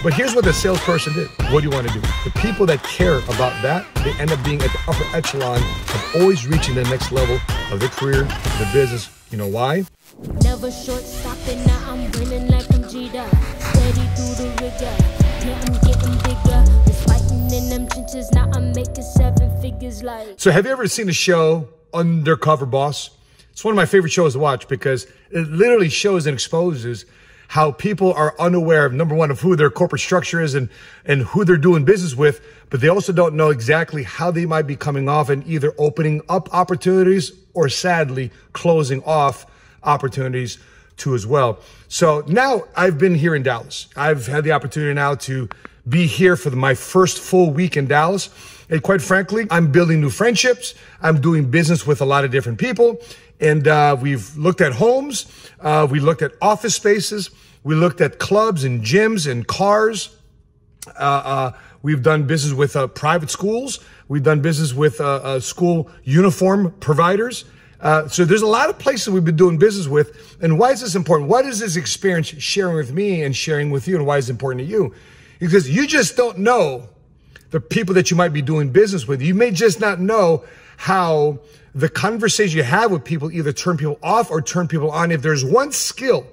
But here's what the salesperson did. What do you want to do? The people that care about that, they end up being at the upper echelon of always reaching the next level of their career, their business. You know why? Never short stopping, now I'm winning like I'm Jeter. Steady through the rigor, yeah, I'm getting bigger. Been fighting in them trenches, now I'm making seven figures like. So, have you ever seen the show Undercover Boss? It's one of my favorite shows to watch because it literally shows and exposes how people are unaware of number one of who their corporate structure is and and who they're doing business with, but they also don't know exactly how they might be coming off and either opening up opportunities or sadly closing off opportunities too as well. So now I've been here in Dallas. I've had the opportunity now to be here for the, my first full week in Dallas. And quite frankly, I'm building new friendships. I'm doing business with a lot of different people. And uh, we've looked at homes. Uh, we looked at office spaces. We looked at clubs and gyms and cars. Uh, uh we've done business with uh, private schools. We've done business with uh, school uniform providers. Uh, so there's a lot of places we've been doing business with. And why is this important? What is this experience sharing with me and sharing with you? And why is it important to you? Because you just don't know the people that you might be doing business with. You may just not know how the conversation you have with people either turn people off or turn people on. If there's one skill,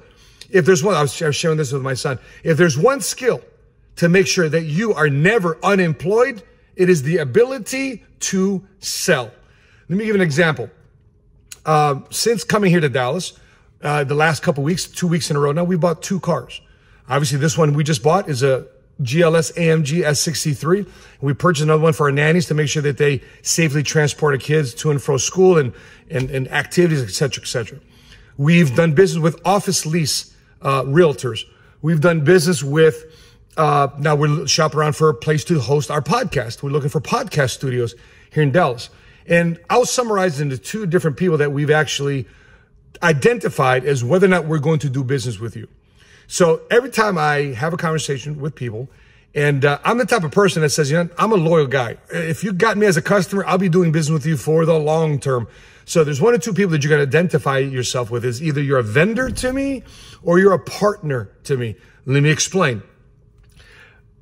if there's one, I was, I was sharing this with my son. If there's one skill to make sure that you are never unemployed, it is the ability to sell. Let me give an example. Uh, since coming here to Dallas, uh, the last couple weeks, two weeks in a row now, we bought two cars. Obviously, this one we just bought is a GLS AMG S63. We purchased another one for our nannies to make sure that they safely transport our kids to and fro school and, and, and activities, et cetera, et cetera. We've done business with office lease uh, realtors. We've done business with, uh, now we're shopping around for a place to host our podcast. We're looking for podcast studios here in Dallas. And I'll summarize into two different people that we've actually identified as whether or not we're going to do business with you. So every time I have a conversation with people, and uh, I'm the type of person that says, you know, I'm a loyal guy. If you got me as a customer, I'll be doing business with you for the long term. So there's one or two people that you got to identify yourself with is either you're a vendor to me or you're a partner to me. Let me explain.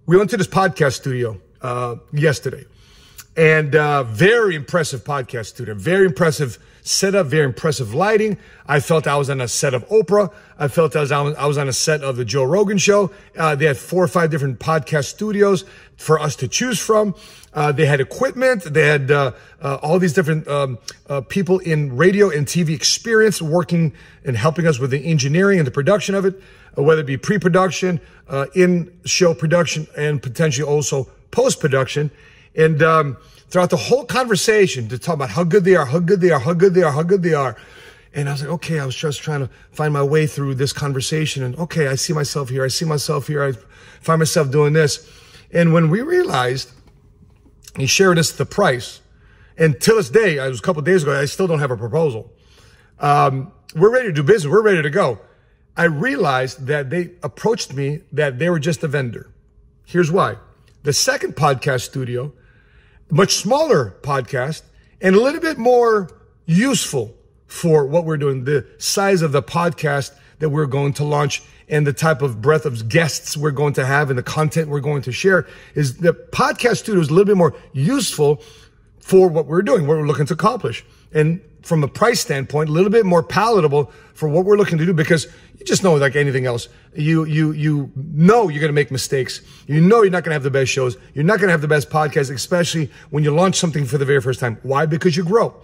We went to this podcast studio uh, yesterday and uh, very impressive podcast studio, very impressive setup, very impressive lighting. I felt I was on a set of Oprah. I felt I was on, I was on a set of the Joe Rogan show. Uh, they had four or five different podcast studios for us to choose from. Uh, they had equipment. They had uh, uh, all these different um, uh, people in radio and TV experience working and helping us with the engineering and the production of it, whether it be pre-production, in-show production, and potentially also post-production. And um, throughout the whole conversation, to talk about how good they are, how good they are, how good they are, how good they are. And I was like, okay, I was just trying to find my way through this conversation. And okay, I see myself here. I see myself here. I find myself doing this. And when we realized, he shared us the price. And till this day, it was a couple days ago, I still don't have a proposal. Um, we're ready to do business. We're ready to go. I realized that they approached me that they were just a vendor. Here's why. The second podcast studio much smaller podcast and a little bit more useful for what we're doing. The size of the podcast that we're going to launch and the type of breadth of guests we're going to have and the content we're going to share is the podcast studio is a little bit more useful for what we're doing, what we're looking to accomplish. And from a price standpoint, a little bit more palatable for what we're looking to do because you just know like anything else. You, you, you know you're going to make mistakes. You know you're not going to have the best shows. You're not going to have the best podcast, especially when you launch something for the very first time. Why? Because you grow.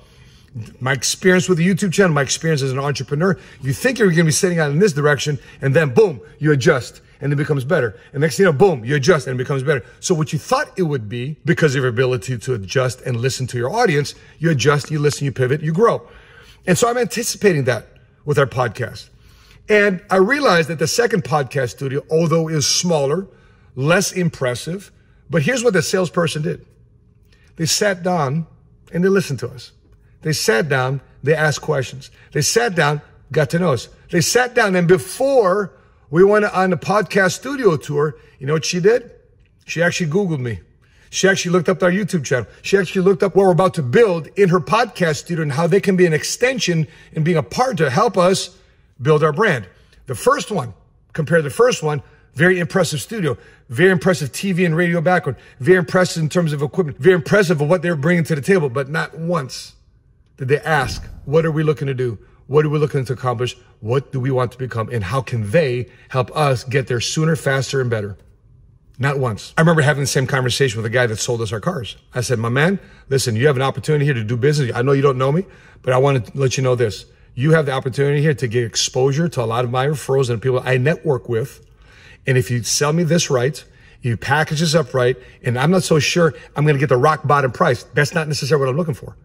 My experience with the YouTube channel, my experience as an entrepreneur, you think you're going to be setting out in this direction and then boom, you adjust and it becomes better. And next thing you know, boom, you adjust and it becomes better. So what you thought it would be because of your ability to adjust and listen to your audience, you adjust, you listen, you pivot, you grow. And so I'm anticipating that with our podcast. And I realized that the second podcast studio, although is smaller, less impressive, but here's what the salesperson did. They sat down and they listened to us. They sat down, they asked questions. They sat down, got to know us. They sat down and before we went on the podcast studio tour. You know what she did? She actually Googled me. She actually looked up our YouTube channel. She actually looked up what we're about to build in her podcast studio and how they can be an extension and being a part to help us build our brand. The first one, compare the first one, Very impressive studio, very impressive TV and radio background, very impressive in terms of equipment, very impressive of what they're bringing to the table. But not once did they ask, what are we looking to do? What are we looking to accomplish? What do we want to become? And how can they help us get there sooner, faster, and better? Not once. I remember having the same conversation with a guy that sold us our cars. I said, my man, listen, you have an opportunity here to do business. I know you don't know me, but I want to let you know this. You have the opportunity here to get exposure to a lot of my referrals and people I network with. And if you sell me this right, you package this up right, and I'm not so sure I'm going to get the rock bottom price. That's not necessarily what I'm looking for.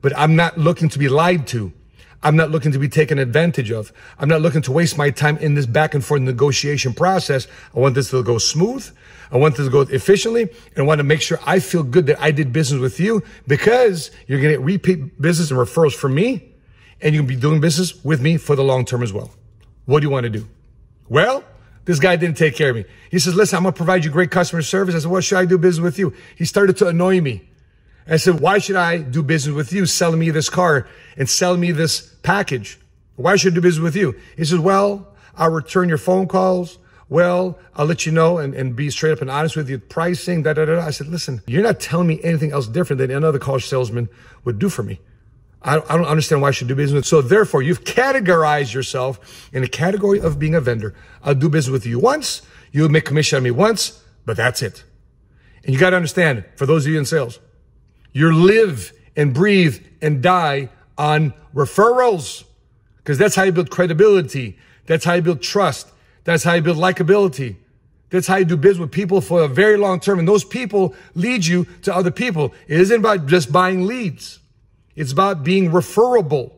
But I'm not looking to be lied to. I'm not looking to be taken advantage of. I'm not looking to waste my time in this back and forth negotiation process. I want this to go smooth. I want this to go efficiently and I want to make sure I feel good that I did business with you because you're going to get repeat business and referrals from me and you can be doing business with me for the long term as well. What do you want to do? Well, this guy didn't take care of me. He says, listen, I'm going to provide you great customer service. I said, what should I do business with you? He started to annoy me. I said, why should I do business with you selling me this car and selling me this package? Why should I do business with you? He says, well, I'll return your phone calls. Well, I'll let you know and, and be straight up and honest with you. Pricing, da, da, da. I said, listen, you're not telling me anything else different than another car salesman would do for me. I don't, I don't understand why I should do business. So therefore, you've categorized yourself in a category of being a vendor. I'll do business with you once. You'll make commission on me once, but that's it. And you got to understand, for those of you in sales, you live and breathe and die on referrals because that's how you build credibility. That's how you build trust. That's how you build likability. That's how you do business with people for a very long term. And those people lead you to other people. It isn't about just buying leads. It's about being referable.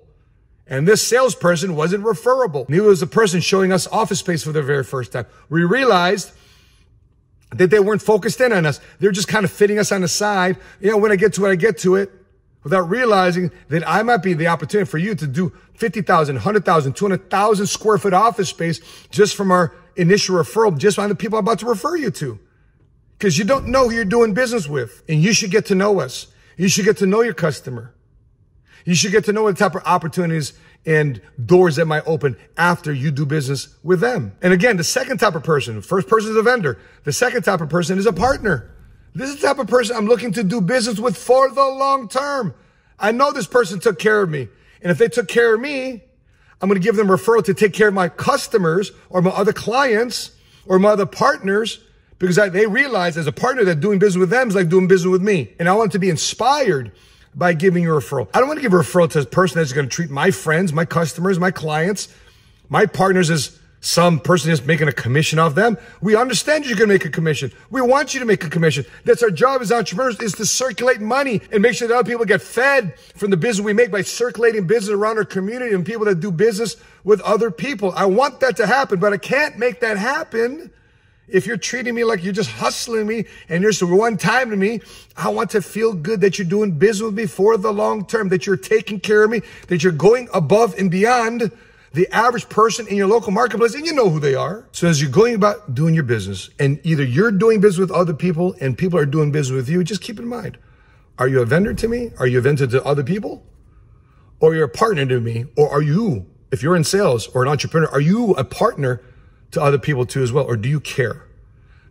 And this salesperson wasn't referable. He was a person showing us office space for the very first time. We realized that they weren't focused in on us. They're just kind of fitting us on the side. You know, when I get to it, I get to it without realizing that I might be the opportunity for you to do 50,000, 100,000, 200,000 square foot office space just from our initial referral, just on the people I'm about to refer you to. Because you don't know who you're doing business with. And you should get to know us. You should get to know your customer. You should get to know what type of opportunities and doors that might open after you do business with them. And again, the second type of person, first person is a vendor. The second type of person is a partner. This is the type of person I'm looking to do business with for the long term. I know this person took care of me. And if they took care of me, I'm going to give them referral to take care of my customers or my other clients or my other partners because I, they realize as a partner that doing business with them is like doing business with me. And I want to be inspired by giving you a referral. I don't want to give a referral to a person that's going to treat my friends, my customers, my clients, my partners as some person is making a commission off them. We understand you're going to make a commission. We want you to make a commission. That's our job as entrepreneurs is to circulate money and make sure that other people get fed from the business we make by circulating business around our community and people that do business with other people. I want that to happen, but I can't make that happen if you're treating me like you're just hustling me and you're one time to me, I want to feel good that you're doing business with me for the long term, that you're taking care of me, that you're going above and beyond the average person in your local marketplace and you know who they are. So as you're going about doing your business and either you're doing business with other people and people are doing business with you, just keep in mind, are you a vendor to me? Are you a vendor to other people? Or you're a partner to me? Or are you, if you're in sales or an entrepreneur, are you a partner to other people too as well? Or do you care?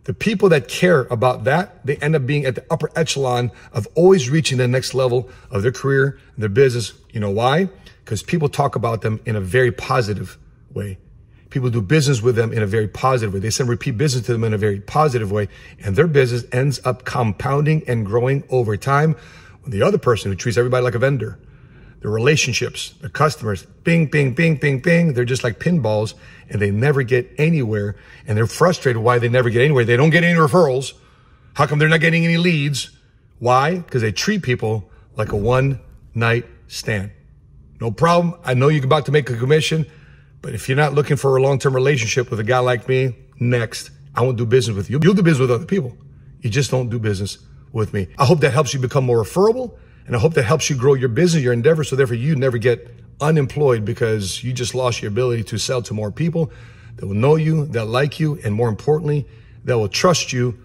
The people that care about that, they end up being at the upper echelon of always reaching the next level of their career, their business. You know why? Because people talk about them in a very positive way. People do business with them in a very positive way. They send repeat business to them in a very positive way. And their business ends up compounding and growing over time. When the other person who treats everybody like a vendor, the relationships, the customers, bing, bing, bing, bing, bing. They're just like pinballs and they never get anywhere. And they're frustrated why they never get anywhere. They don't get any referrals. How come they're not getting any leads? Why? Because they treat people like a one night stand. No problem. I know you're about to make a commission, but if you're not looking for a long-term relationship with a guy like me, next, I won't do business with you. You'll do business with other people. You just don't do business with me. I hope that helps you become more referable and I hope that helps you grow your business, your endeavor. So therefore you never get unemployed because you just lost your ability to sell to more people that will know you, that like you, and more importantly, that will trust you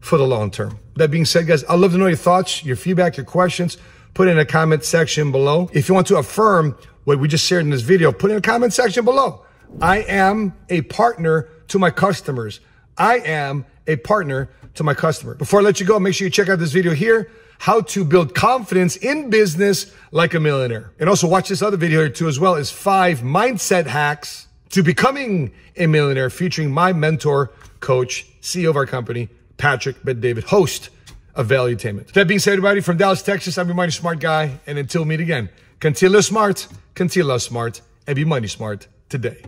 for the long term. That being said, guys, I'd love to know your thoughts, your feedback, your questions. Put in a comment section below. If you want to affirm what we just shared in this video, put in a comment section below. I am a partner to my customers. I am a partner to my customer. Before I let you go, make sure you check out this video here, how to build confidence in business like a millionaire. And also watch this other video here too as well is five mindset hacks to becoming a millionaire featuring my mentor, coach, CEO of our company, Patrick Bet-David, host of Valuetainment. That being said, everybody from Dallas, Texas, I'm your money smart guy. And until meet again, continue smart, continue smart, and be money smart today.